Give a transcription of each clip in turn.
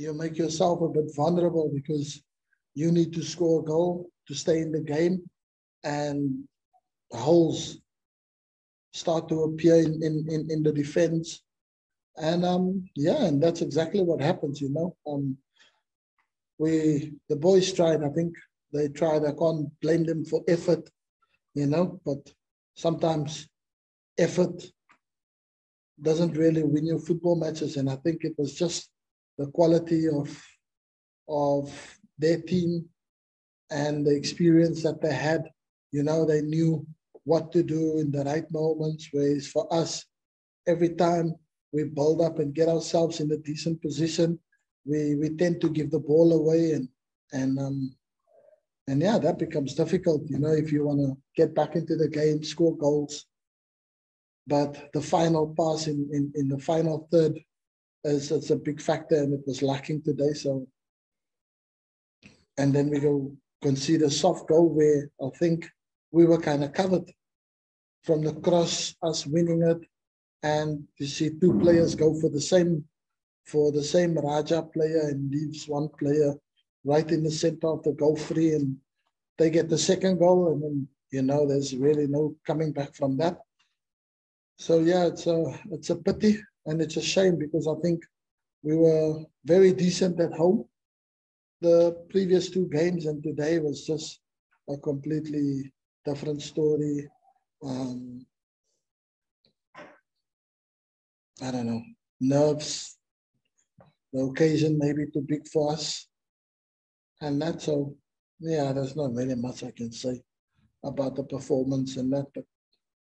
you make yourself a bit vulnerable because you need to score a goal to stay in the game and holes start to appear in, in, in, in the defense. And um, yeah, and that's exactly what happens, you know. Um, we the boys tried, I think they tried, I can't blame them for effort, you know, but sometimes effort doesn't really win your football matches. And I think it was just the quality of of their team and the experience that they had. You know, they knew what to do in the right moments. Whereas for us, every time we build up and get ourselves in a decent position, we we tend to give the ball away and and um and yeah, that becomes difficult, you know, if you want to get back into the game, score goals. But the final pass in, in, in the final third is it's a big factor and it was lacking today. So and then we go concede a soft goal where I think we were kind of covered from the cross, us winning it, and you see two players go for the same for the same Raja player and leaves one player right in the center of the goal free and they get the second goal and then you know there's really no coming back from that. So yeah, it's a it's a pity and it's a shame because I think we were very decent at home the previous two games and today was just a completely different story. Um, I don't know, nerves, the occasion maybe too big for us. And that's so, yeah, there's not really much I can say about the performance and that, but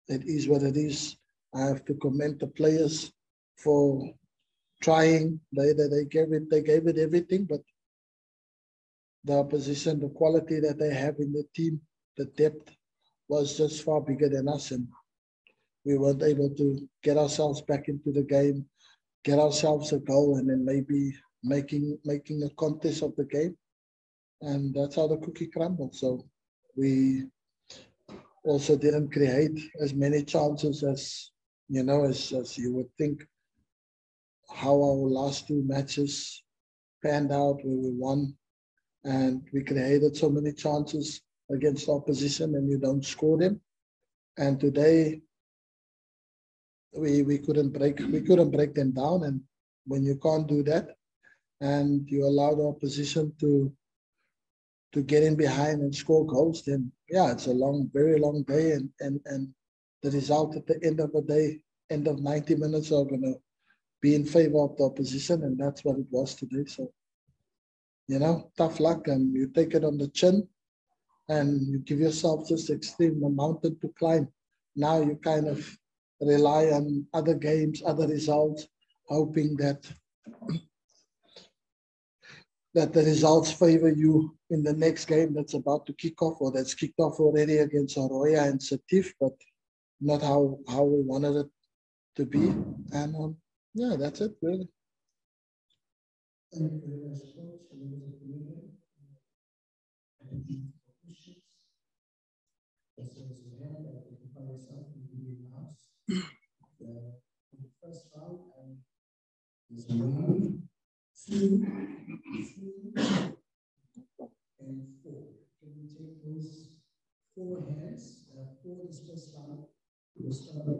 it is what it is. I have to commend the players for trying. They, they, they gave it, they gave it everything, but the opposition, the quality that they have in the team, the depth was just far bigger than us. And we weren't able to get ourselves back into the game, get ourselves a goal, and then maybe making making a contest of the game. And that's how the cookie crumbled. So we also didn't create as many chances as you know as, as you would think how our last two matches panned out where we won and we created so many chances against opposition and you don't score them. And today we we couldn't break we couldn't break them down. And when you can't do that and you allow the opposition to to get in behind and score goals, then yeah, it's a long, very long day. And and and the result at the end of the day, end of 90 minutes are gonna be in favor of the opposition, and that's what it was today. So you know, tough luck and you take it on the chin and you give yourself this extreme mountain to climb. Now you kind of rely on other games, other results, hoping that that the results favor you in the next game that's about to kick off or that's kicked off already against Horoya and Setif, but not how, how we wanted it to be. And um, yeah, that's it really. You. And you you one, four. Can we take those four hands? Uh, four is first round. We'll start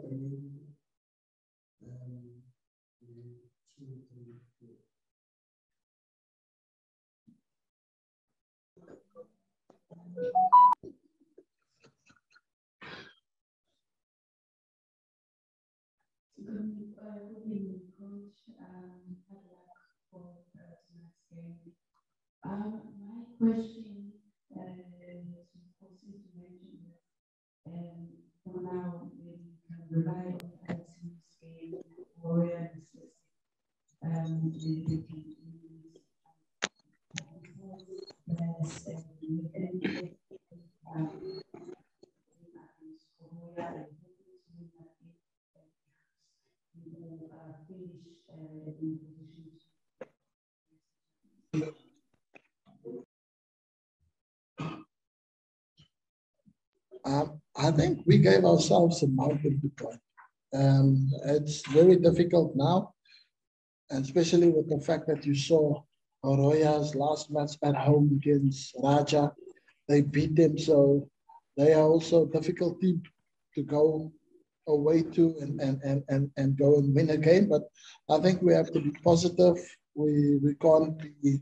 think we gave ourselves a mountain to climb. Um, it's very difficult now, especially with the fact that you saw Horoya's last match at home against Raja. They beat them, so they are also a difficult team to go away to and, and, and, and, and go and win a game. But I think we have to be positive. We, we can't be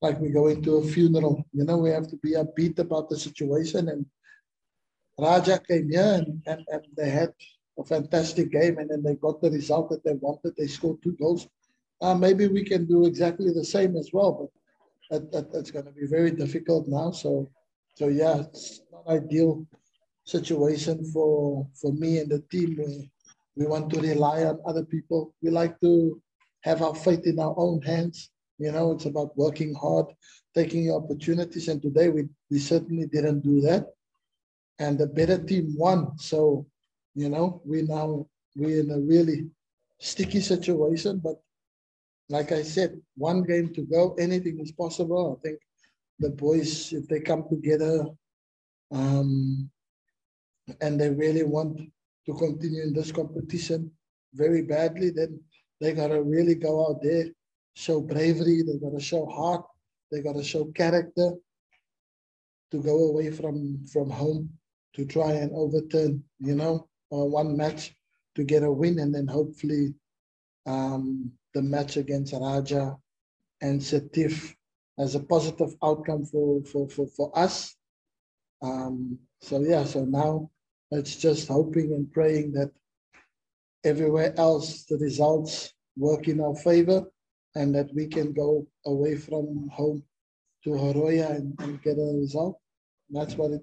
like we go into a funeral. You know, we have to be upbeat about the situation. And Raja came here and, and, and they had a fantastic game and then they got the result that they wanted. They scored two goals. Uh, maybe we can do exactly the same as well, but that, that, that's going to be very difficult now. So, so yeah, it's not ideal situation for for me and the team. We, we want to rely on other people. We like to have our fate in our own hands. You know, it's about working hard, taking opportunities. And today we, we certainly didn't do that. And the better team won. So, you know, we now we're in a really sticky situation. But like I said, one game to go, anything is possible. I think the boys, if they come together, um, and they really want to continue in this competition very badly, then they gotta really go out there, show bravery, they gotta show heart, they gotta show character to go away from from home to try and overturn, you know, uh, one match to get a win, and then hopefully um, the match against Raja and Setif as a positive outcome for for for, for us. Um, so yeah, so now it's just hoping and praying that everywhere else the results work in our favor and that we can go away from home to Horoya and, and get a result. That's what it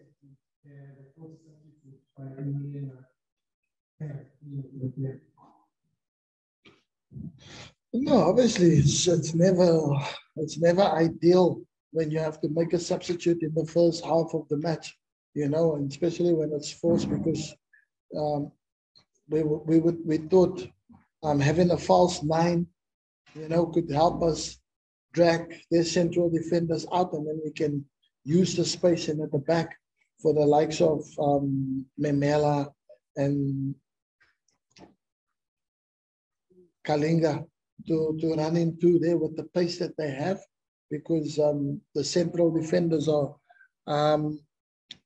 No, obviously it's, it's never it's never ideal when you have to make a substitute in the first half of the match you know, and especially when it's forced because um, we, we, would, we thought um, having a false nine, you know, could help us drag their central defenders out and then we can use the space in at the back for the likes of um, Memela and Kalinga to, to run into there with the pace that they have because um, the central defenders are um,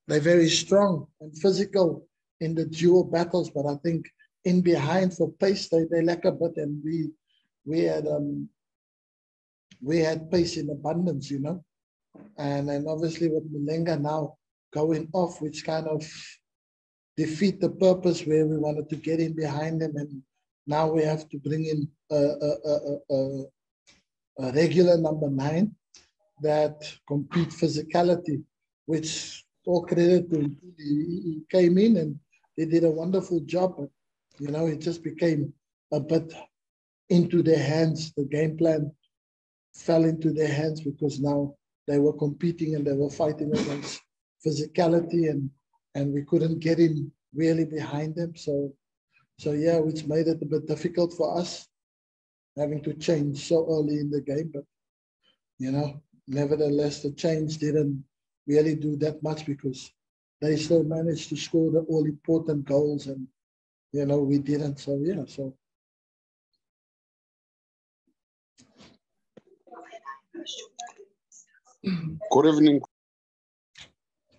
they're very strong and physical in the dual battles, but I think in behind for pace they, they lack a bit, and we we had um we had pace in abundance, you know, and and obviously with Mulenga now going off, which kind of defeat the purpose where we wanted to get in behind them, and now we have to bring in a, a, a, a, regular number nine that compete physicality, which all credit to. He, came in and they did a wonderful job. But, you know, it just became a bit into their hands. The game plan fell into their hands because now they were competing and they were fighting against physicality and and we couldn't get in really behind them. So so yeah, which made it a bit difficult for us having to change so early in the game. But you know, nevertheless the change didn't really do that much because they still managed to score the all important goals and you know we didn't so yeah so good evening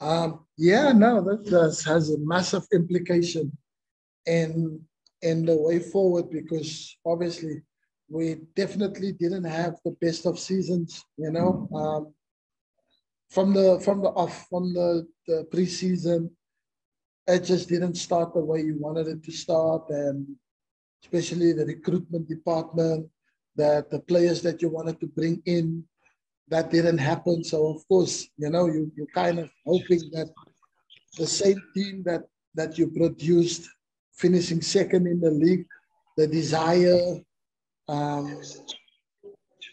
Um, yeah, no, that does, has a massive implication in in the way forward because obviously we definitely didn't have the best of seasons, you know. Um, from the from the off from the, the preseason, it just didn't start the way you wanted it to start, and especially the recruitment department, that the players that you wanted to bring in, that didn't happen. So of course, you know, you you kind of hoping that the same team that that you produced, finishing second in the league, the desire, um,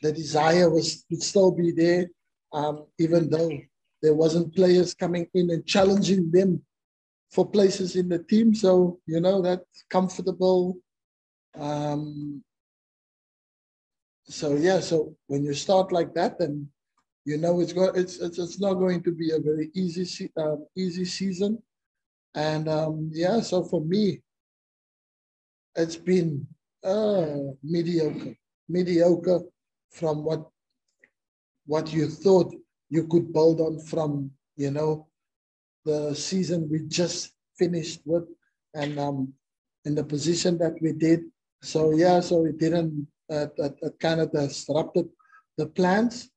the desire was would still be there, um, even though there wasn't players coming in and challenging them for places in the team. So you know that comfortable. Um, so yeah, so when you start like that, then you know it's going it's, it's it's not going to be a very easy se- um, easy season, and um, yeah, so for me, it's been uh, mediocre, mediocre from what what you thought you could build on from you know the season we just finished with and um in the position that we did. So yeah so it didn't uh, that, that kind of disrupted the plans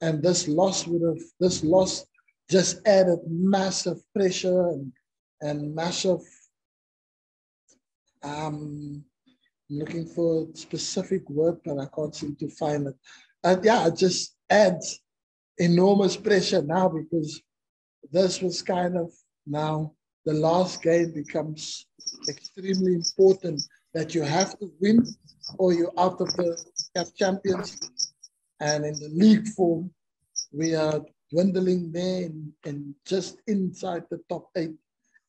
and this loss would have this loss just added massive pressure and and massive um I'm looking for a specific word, but I can't seem to find it. And yeah, it just adds enormous pressure now because this was kind of now the last game becomes extremely important that you have to win or you're out of the champions. And in the league form, we are dwindling there and, and just inside the top eight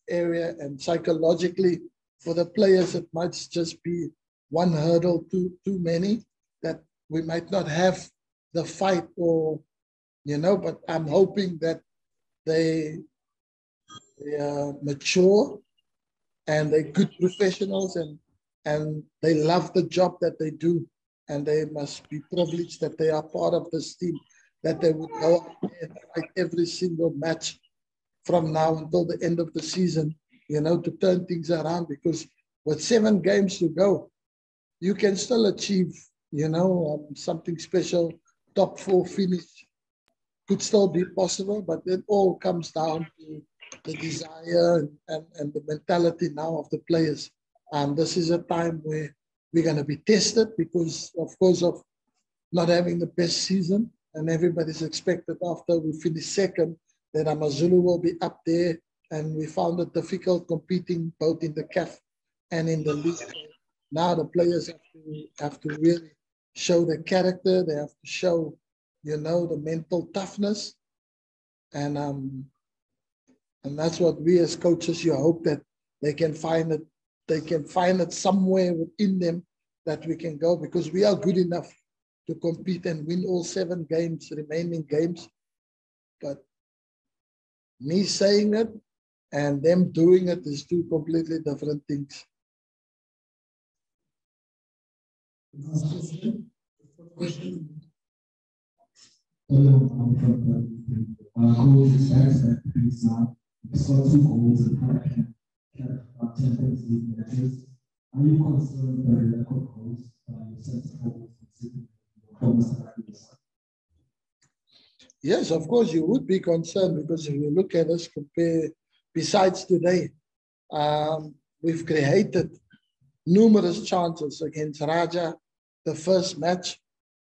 area. And psychologically, for the players, it might just be one hurdle too too many that we might not have the fight or you know but i'm hoping that they, they are mature and they're good professionals and and they love the job that they do and they must be privileged that they are part of this team that they would go out there and fight every single match from now until the end of the season you know to turn things around because with seven games to go you can still achieve, you know, um, something special. Top four finish could still be possible, but it all comes down to the desire and, and, and the mentality now of the players. And this is a time where we're going to be tested because, of course, of not having the best season. And everybody's expected after we finish second that AmaZulu will be up there. And we found it difficult competing both in the CAF and in the league now the players have to have to really show their character. They have to show, you know, the mental toughness, and um, and that's what we as coaches you hope that they can find it. They can find it somewhere within them that we can go because we are good enough to compete and win all seven games, remaining games. But me saying it and them doing it is two completely different things. Uh, Champions League matches. Are you concerned by the record goals by your center forwards Yes, of course you would be concerned because if you look at us compare, besides today, um, we've created numerous chances against Raja. The first match,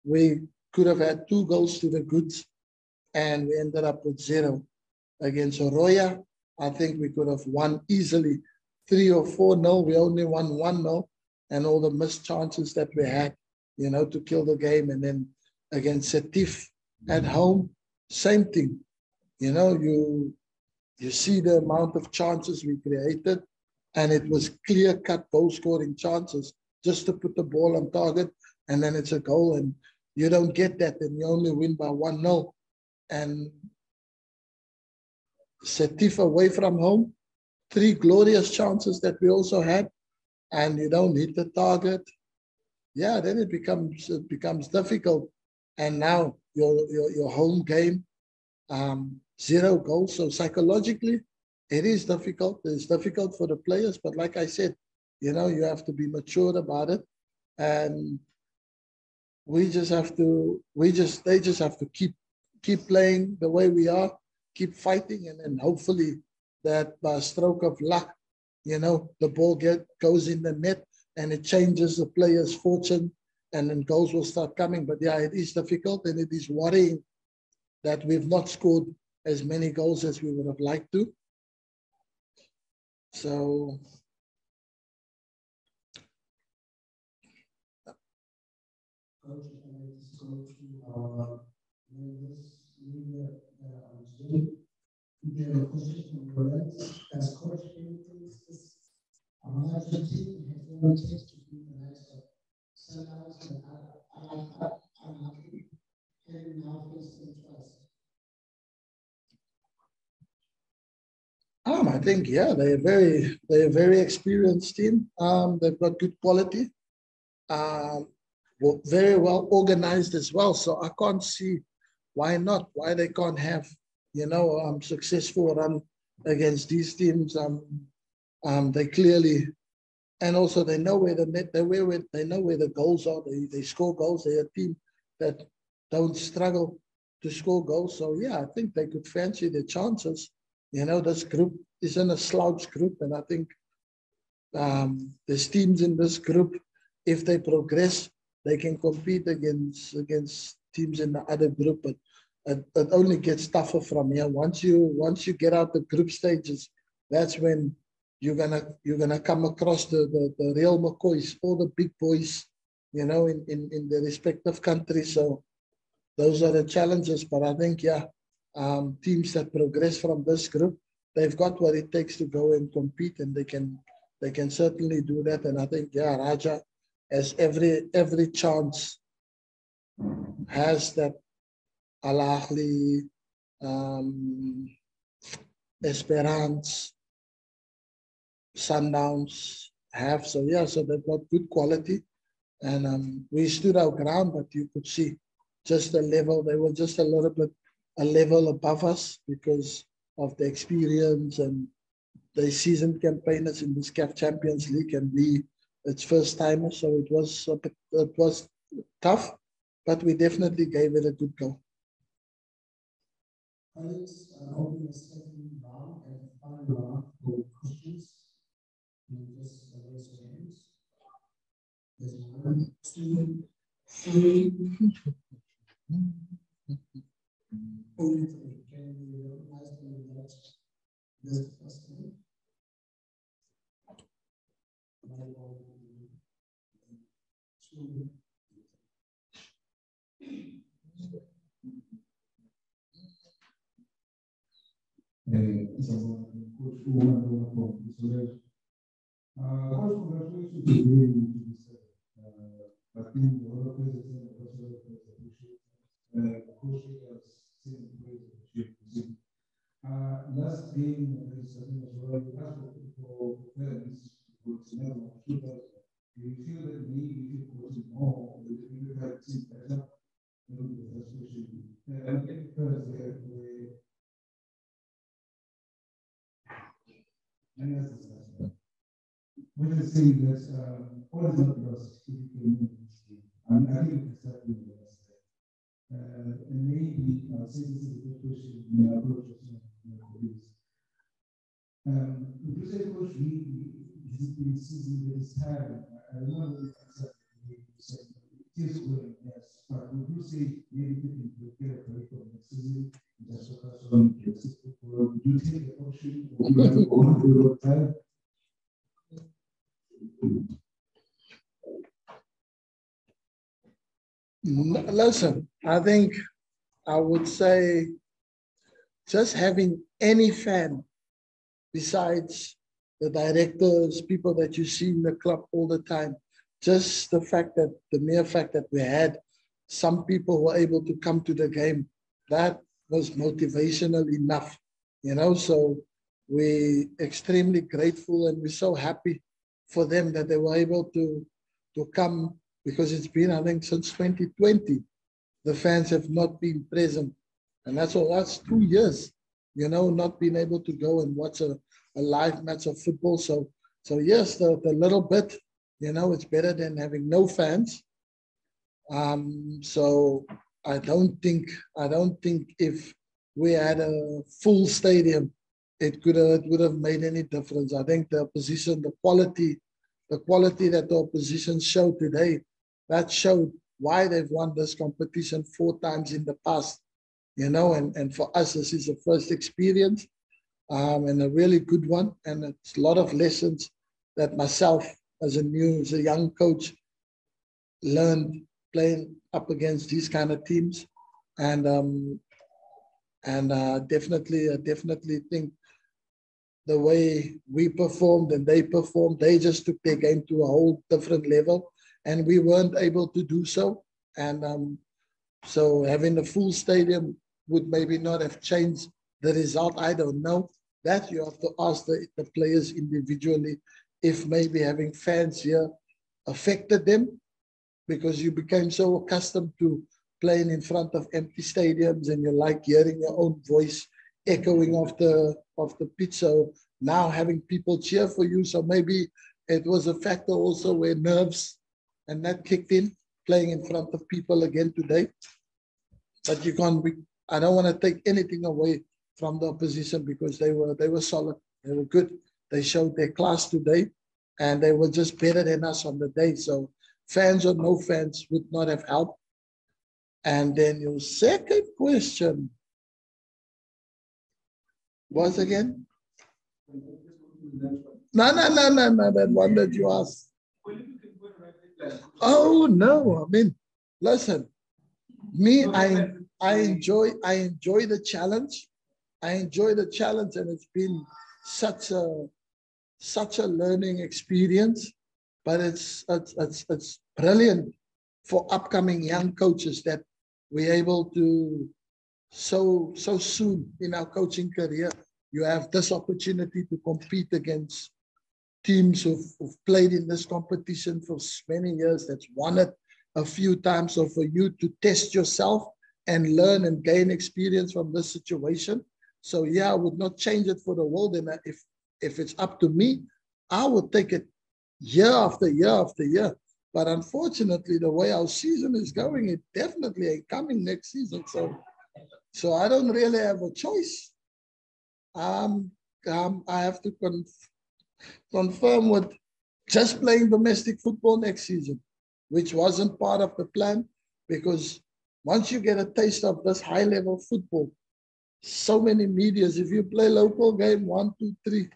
we could have had two goals to the goods, and we ended up with zero. Against Horoya, I think we could have won easily three or four no. We only won one no, and all the missed chances that we had, you know, to kill the game. And then against Setif at home, same thing. You know, you you see the amount of chances we created and it was clear cut goal scoring chances just to put the ball on target and then it's a goal and you don't get that and you only win by 1 0 and Setif away from home three glorious chances that we also had and you don't hit the target yeah then it becomes it becomes difficult and now your your, your home game um, zero goals so psychologically it is difficult. It's difficult for the players, but like I said, you know, you have to be mature about it. And we just have to, we just, they just have to keep keep playing the way we are, keep fighting, and then hopefully that by stroke of luck, you know, the ball get goes in the net and it changes the player's fortune and then goals will start coming. But yeah, it is difficult and it is worrying that we've not scored as many goals as we would have liked to. So Coach, I go uh, media, As. Um, I think yeah, they're very they're very experienced team. Um, they've got good quality. Um, very well organized as well. So I can't see why not, why they can't have, you know, um, successful run against these teams. Um, um, they clearly, and also they know where the net, they where they know where the goals are. They they score goals. They're a team that don't struggle to score goals. So yeah, I think they could fancy their chances. You know, this group is in a slouch group, and I think um, there's teams in this group. If they progress, they can compete against against teams in the other group, but it, it only gets tougher from here. Once you once you get out the group stages, that's when you're gonna you're gonna come across the the, the real McCoys, all the big boys, you know, in, in in the respective countries. So those are the challenges. But I think yeah, um, teams that progress from this group, they've got what it takes to go and compete, and they can they can certainly do that. And I think yeah, Raja has every every chance has that Al Ahly, um, Esperance, Sundowns have. So yeah, so they've got good quality. And um, we stood our ground, but you could see just a level, they were just a little bit a level above us because of the experience and the seasoned campaigners in this CAF Champions League and we it's first time, so it was it was tough, but we definitely gave it a good go. Colleagues, opening the second round and final for questions. You just raise your hands. There's one, two, three. Only three. Can you recognize the next? The first one. Coisa, tipo, ah, last you. you feel that more, you the the and that's the we can see that uh, all is not lost if you can move this team. And I think it's exactly what I said. Uh, and maybe, uh, since this is a good question, may I approach my colleagues. Um, the previous coach, we, he's been season that is tired. I don't know exactly what you said. It is going, yes. But would you say maybe we can prepare for for next season? Just focus on or would you take the option or you have gone through your time? Listen, I think I would say just having any fan besides the directors, people that you see in the club all the time, just the fact that the mere fact that we had some people were able to come to the game, that was motivational enough, you know. So we extremely grateful and we're so happy for them that they were able to to come because it's been I think since 2020 the fans have not been present. And that's all that's two years you know not being able to go and watch a, a live match of football. So so yes the, the little bit you know it's better than having no fans um so I don't think I don't think if we had a full stadium, it could have it would have made any difference. I think the opposition, the quality, the quality that the opposition showed today, that showed why they've won this competition four times in the past. You know, and, and for us, this is the first experience um, and a really good one. And it's a lot of lessons that myself, as a new, as a young coach, learned playing up against these kind of teams. And um, and uh, definitely, I definitely think the way we performed and they performed, they just took their game to a whole different level, and we weren't able to do so. And um, so having a full stadium would maybe not have changed the result. I don't know. That you have to ask the, the players individually if maybe having fans here affected them because you became so accustomed to playing in front of empty stadiums and you like hearing your own voice echoing off the of the pitch. So now having people cheer for you. So maybe it was a factor also where nerves and that kicked in, playing in front of people again today. But you can't be, I don't want to take anything away from the opposition because they were they were solid, they were good. They showed their class today and they were just better than us on the day. So fans or no fans would not have helped. And then your second question was again? No, no, no, no, no, that one that you asked. Oh no, I mean, listen, me, I I enjoy I enjoy the challenge. I enjoy the challenge, and it's been such a such a learning experience. But it's it's it's, it's brilliant for upcoming young coaches that we're able to so so soon in our coaching career you have this opportunity to compete against teams who've, who've, played in this competition for many years, that's won it a few times. So for you to test yourself and learn and gain experience from this situation. So yeah, I would not change it for the world. And if if it's up to me, I would take it year after year after year. But unfortunately, the way our season is going, it definitely ain't coming next season. So so I don't really have a choice. Um, um I have to conf- confirm with just playing domestic football next season, which wasn't part of the plan because once you get a taste of this high level football, so many medias, if you play local game one, two, three,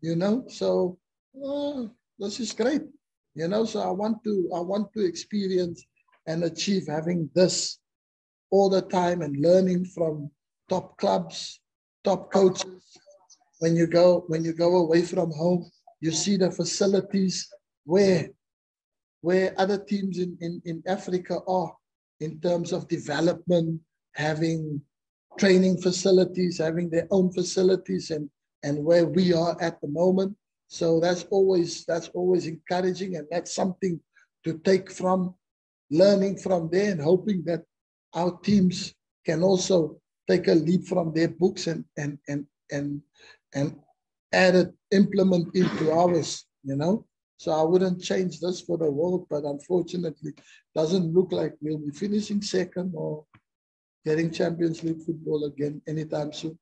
you know, so oh, this is great. You know, so I want to I want to experience and achieve having this all the time and learning from top clubs, top coaches. When you go when you go away from home, you see the facilities where where other teams in, in, in Africa are in terms of development, having training facilities, having their own facilities and, and where we are at the moment. So that's always that's always encouraging and that's something to take from learning from there and hoping that our teams can also take a leap from their books and and and and and add it, implement into ours, you know. So I wouldn't change this for the world, but unfortunately, doesn't look like we'll be finishing second or getting Champions League football again anytime soon.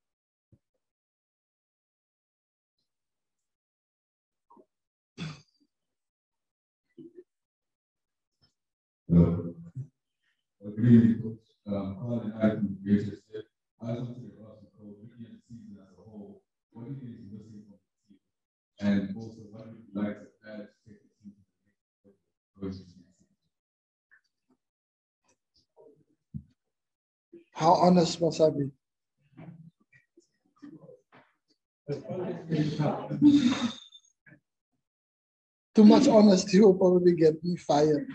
Um, Colin I from. I just want to Coach, looking at season as a whole, what do you think is missing from the team? And also, what would you like to add to take the team to the next How honest must I be? Too much honesty will probably get me fired.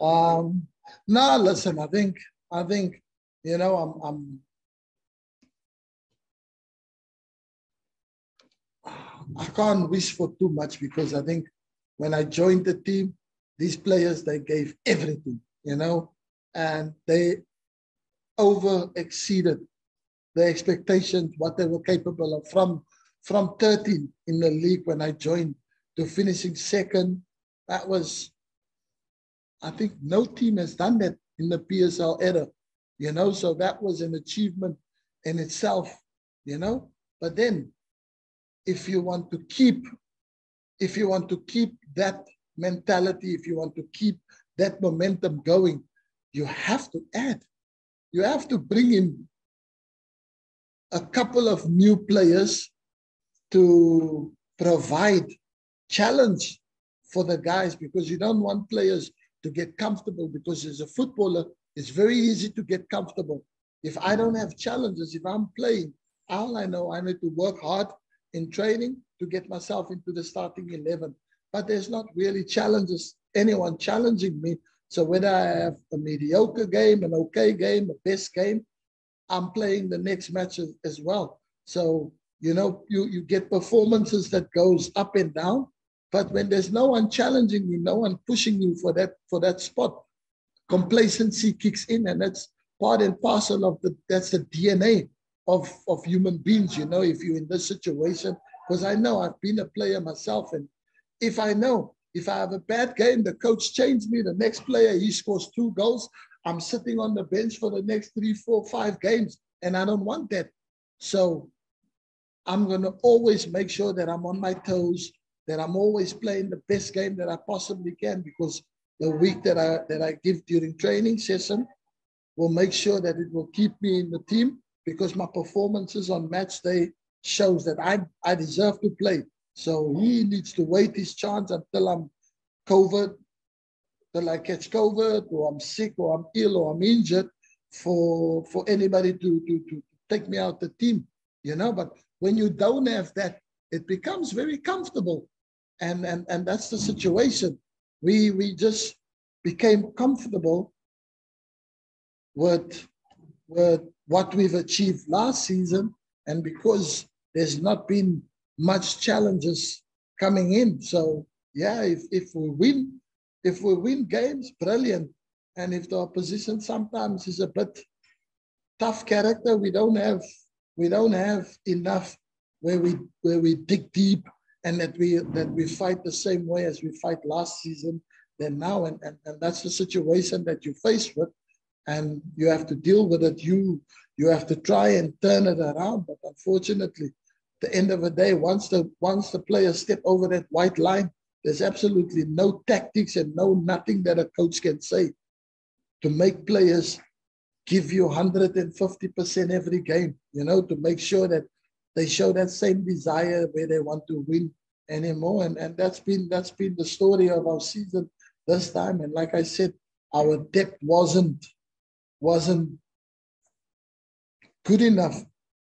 Um, no, listen, I think, I think, you know, I'm, I'm, I can't wish for too much because I think when I joined the team, these players, they gave everything, you know, and they over exceeded the expectations, what they were capable of from, from 13 in the league when I joined to finishing second. That was I think no team has done that in the PSL era, you know, so that was an achievement in itself, you know. But then if you want to keep, if you want to keep that mentality, if you want to keep that momentum going, you have to add. You have to bring in a couple of new players to provide challenge for the guys because you don't want players to get comfortable because as a footballer, it's very easy to get comfortable. If I don't have challenges, if I'm playing, all I know I need to work hard in training to get myself into the starting 11. But there's not really challenges, anyone challenging me. So whether I have a mediocre game, an okay game, a best game, I'm playing the next match as, well. So, you know, you, you get performances that goes up and down. But when there's no one challenging you, no one pushing you for that for that spot, complacency kicks in, and that's part and parcel of the that's the DNA of of human beings. You know, if you're in this situation, because I know I've been a player myself, and if I know if I have a bad game, the coach changed me. The next player he scores two goals. I'm sitting on the bench for the next three, four, five games, and I don't want that. So I'm going to always make sure that I'm on my toes, that I'm always playing the best game that I possibly can, because the week that I that I give during training session will make sure that it will keep me in the team because my performances on match day shows that I I deserve to play. So he needs to wait his chance until I'm COVID till I catch COVID or I'm sick or I'm ill or I'm injured for for anybody to, to, to take me out the team, you know. But when you don't have that, it becomes very comfortable. And and and that's the situation. We we just became comfortable with with what we've achieved last season. And because there's not been much challenges coming in. So yeah, if, if we win, if we win games, brilliant. And if the opposition sometimes is a bit tough character, we don't have we don't have enough where we where we dig deep and that we that we fight the same way as we fight last season then now and, and, and that's the situation that you face with and you have to deal with it. You you have to try and turn it around but unfortunately the end of the day once the once the players step over that white line there's absolutely no tactics and no nothing that a coach can say to make players give you 150% every game, you know, to make sure that they show that same desire where they want to win anymore. And, and that's been that's been the story of our season this time. And like I said, our depth wasn't wasn't good enough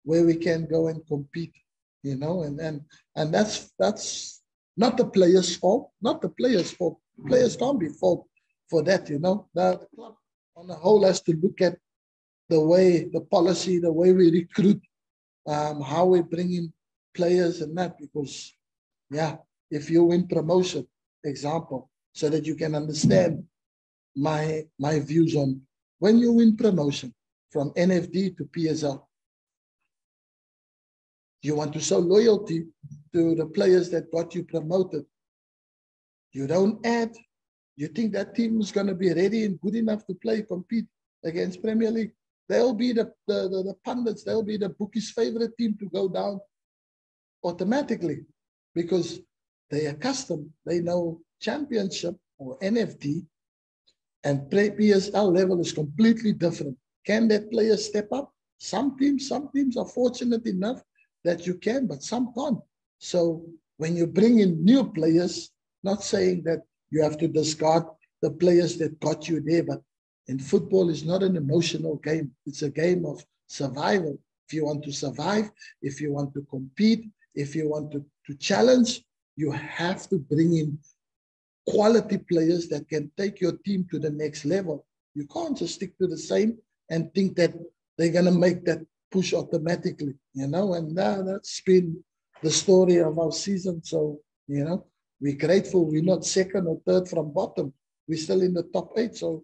where we can go and compete, you know, and and and that's that's not the players' fault, not the players' fault. Players can't be fault for that, you know. The, the club on the whole has to look at the way, the policy, the way we recruit, um, how we bring in players and that, because, yeah, if you win promotion, example, so that you can understand my my views on when you win promotion from NFD to PSL, you want to show loyalty to the players that got you promoted. You don't add. You think that team is going to be ready and good enough to play, compete against Premier League? They'll be the, the, the, the pundits, they'll be the bookies' favorite team to go down automatically because they are accustomed, they know championship or NFD and play PSL level is completely different. Can that player step up? Some teams, some teams are fortunate enough that you can, but some can't. So when you bring in new players, not saying that you have to discard the players that got you there, but in football is not an emotional game. It's a game of survival. If you want to survive, if you want to compete, if you want to, to challenge, you have to bring in quality players that can take your team to the next level. You can't just stick to the same and think that they're going to make that push automatically, you know, and that, that's been the story of our season. So, you know, we're grateful we're not second or third from bottom. We're still in the top eight. So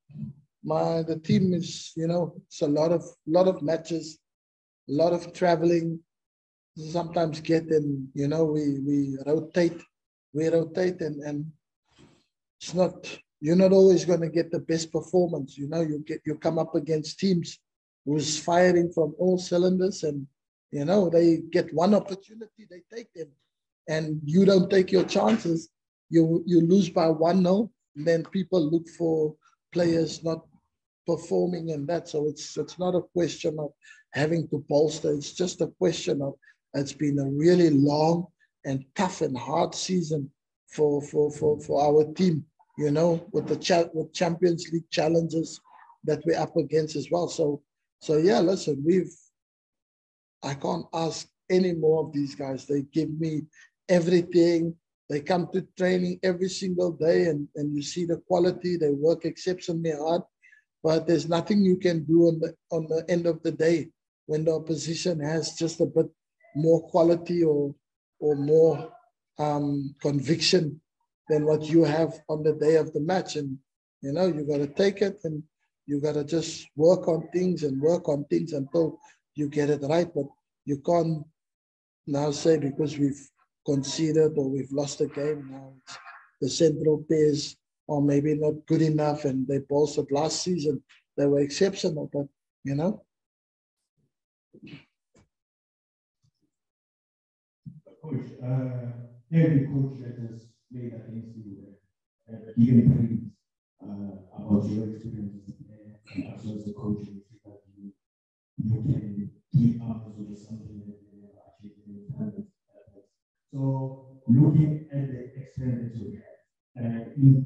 my the team is you know it's a lot of lot of matches, a lot of traveling. Sometimes get in you know we we rotate, we rotate and and it's not you're not always going to get the best performance. You know you get you come up against teams who's firing from all cylinders and you know they get one opportunity they take them and you don't take your chances you you lose by one no then people look for players not performing and that so it's it's not a question of having to bolster it's just a question of it's been a really long and tough and hard season for for for, for our team you know with the cha- with champions league challenges that we're up against as well so so yeah, listen, we've I can't ask any more of these guys. They give me everything. They come to training every single day and, and you see the quality. They work exceptionally hard. But there's nothing you can do on the on the end of the day when the opposition has just a bit more quality or or more um, conviction than what you have on the day of the match. And you know, you got to take it and you got to just work on things and work on things until you get it right. But you can't now say because we've conceded or we've lost a game now, the central pairs are maybe not good enough and they bolstered last season. They were exceptional, but you know. Coach, uh, every coach that has played against you, uh, given praise uh, about your experience and as well as the that you, you can keep up with something that you have achieved in the past. So looking at the experience you have, uh, in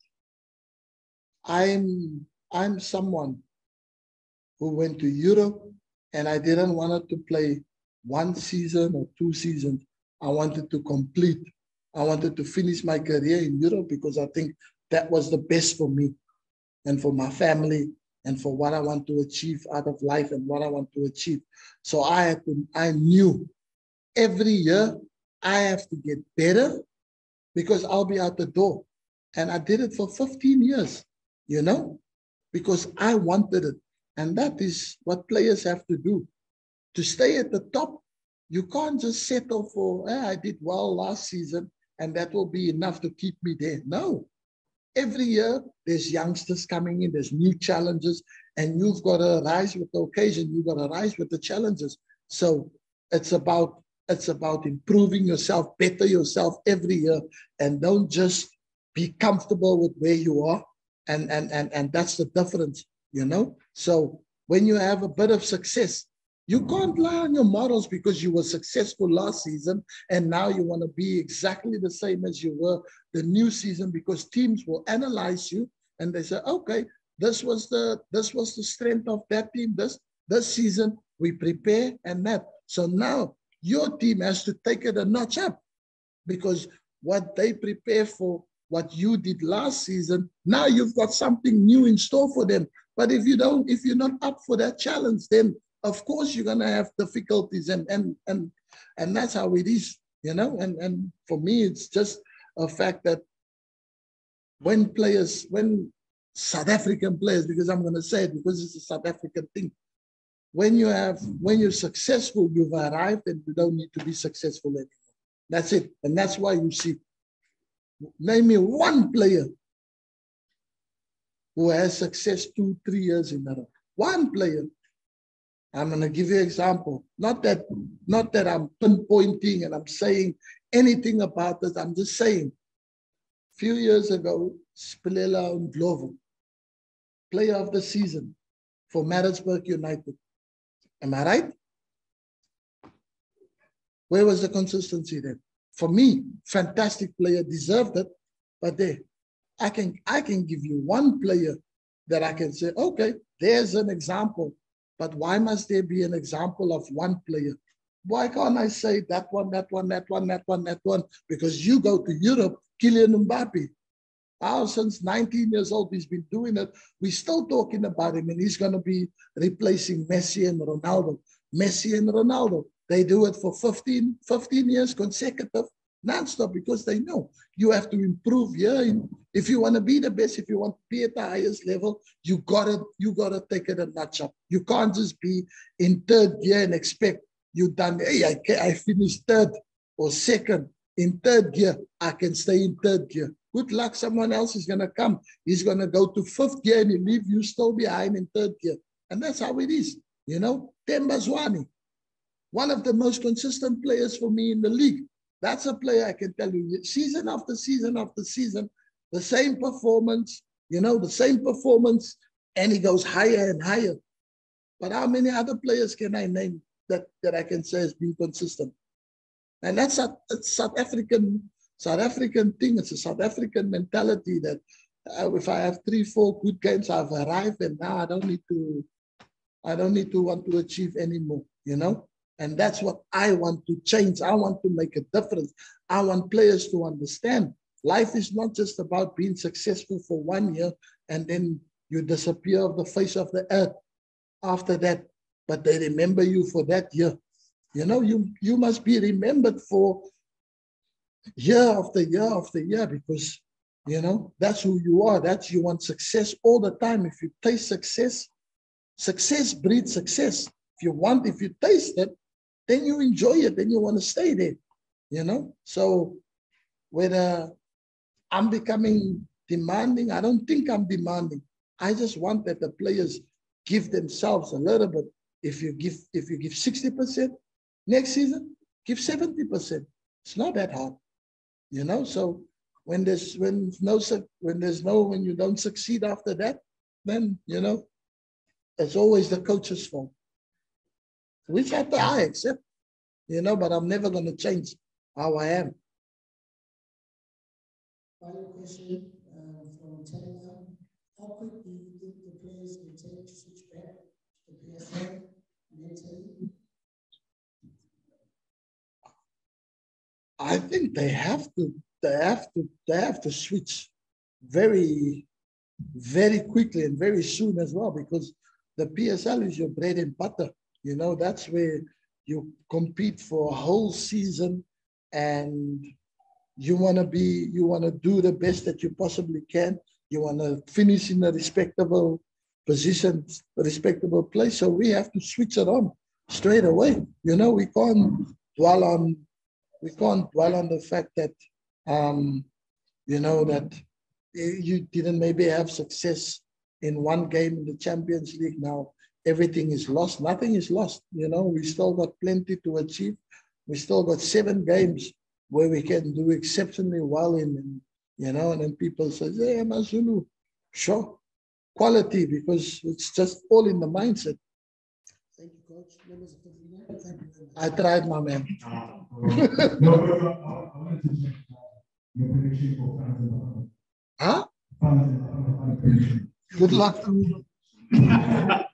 I'm I'm someone who went to Europe and I didn't want to play one season or two seasons. I wanted to complete. I wanted to finish my career in Europe because I think that was the best for me and for my family and for what I want to achieve out of life and what I want to achieve. So I had to, I knew every year I have to get better because I'll be out the door. And I did it for 15 years, you know, because I wanted it. And that is what players have to do. To stay at the top, you can't just settle for, eh, I did well last season and that will be enough to keep me there. No, every year there's youngsters coming in, there's new challenges, and you've got to rise with the occasion, you've got to rise with the challenges. So it's about it's about improving yourself, better yourself every year, and don't just be comfortable with where you are. And and and and that's the difference, you know. So when you have a bit of success, you can't lie on your models because you were successful last season and now you want to be exactly the same as you were the new season because teams will analyze you and they say, okay, this was the this was the strength of that team. This this season we prepare and that. So now your team has to take it a notch up because what they prepare for, what you did last season, now you've got something new in store for them. But if you don't, if you're not up for that challenge, then of course you're gonna have difficulties and and and and that's how it is, you know. And and for me, it's just a fact that when players, when South African players, because I'm gonna say it because it's a South African thing, when you have when you're successful, you've arrived and you don't need to be successful anymore. That's it. And that's why you see, name me one player who has success two, three years in a row. One player. I'm going to give you an example. Not that, not that I'm pinpointing and I'm saying anything about this. I'm just saying. A few years ago, Siphesihle Ndlovu, player of the season for Maritzburg United. Am I right? Where was the consistency then? For me, fantastic player, deserved it, but there, I can I can give you one player that I can say, okay, there's an example. But why must there be an example of one player? Why can't I say that one, that one, that one, that one, that one? Because you go to Europe, Kylian Mbappe. Now, since 19 years old, he's been doing it. We're still talking about him, and he's going to be replacing Messi and Ronaldo. Messi and Ronaldo. They do it for 15, 15 years consecutive, nonstop, because they know you have to improve. Yeah, if you want to be the best, if you want to be at the highest level, you gotta you gotta take it a notch up. You can't just be in third gear and expect you done. Hey, I I finished third or second in third gear. I can stay in third gear. Good luck. Someone else is gonna come. He's gonna go to fifth gear and he leave you still behind in third gear. And that's how it is. You know, Themba Zwane, one of the most consistent players for me in the league. That's a player I can tell you, season after season after season, the same performance, you know, the same performance, and he goes higher and higher. But how many other players can I name that, that I can say has been consistent? And that's a, a South African South African thing. It's a South African mentality that uh, if I have three, four good games, I've arrived, and now I don't need to, I don't need to want to achieve anymore. You know, and that's what I want to change. I want to make a difference. I want players to understand life is not just about being successful for one year and then you disappear off the face of the earth after that, but they remember you for that year. You know, you, you must be remembered for year after year after year because, you know, that's who you are. That's you want success all the time. If you taste success, success breeds success. If you want, if you taste it, then you enjoy it, then you want to stay there, you know? So whether uh, I'm becoming demanding, I don't think I'm demanding. I just want that the players give themselves a little bit. If you give, if you give 60%, next season, give 70%. It's not that hard, you know? So when there's when no when there's no when you don't succeed after that, then you know it's always the coach's fault which I, I accept, you know, but I'm never going to change how I am. Final question uh, from Tanya. How quick do you think the players will take to switch back to the PSL mentally? I think they have to, they have to, they have to switch very, very quickly and very soon as well because the PSL is your bread and butter. You know, that's where you compete for a whole season and you want to be, you want to do the best that you possibly can. You want to finish in a respectable position, a respectable place. So we have to switch it on straight away. You know, we can't dwell on, we can't dwell on the fact that, um, you know, that you didn't maybe have success in one game in the Champions League now everything is lost. Nothing is lost. You know, we still got plenty to achieve. We still got seven games where we can do exceptionally well in, and, you know, and then people say, hey, AmaZulu, sure, quality, because it's just all in the mindset. Thank you, coach. Members of the thank you. I tried, my man. Ah, no, no, uh, I, wanted to check uh, your prediction for fans Huh? Good luck to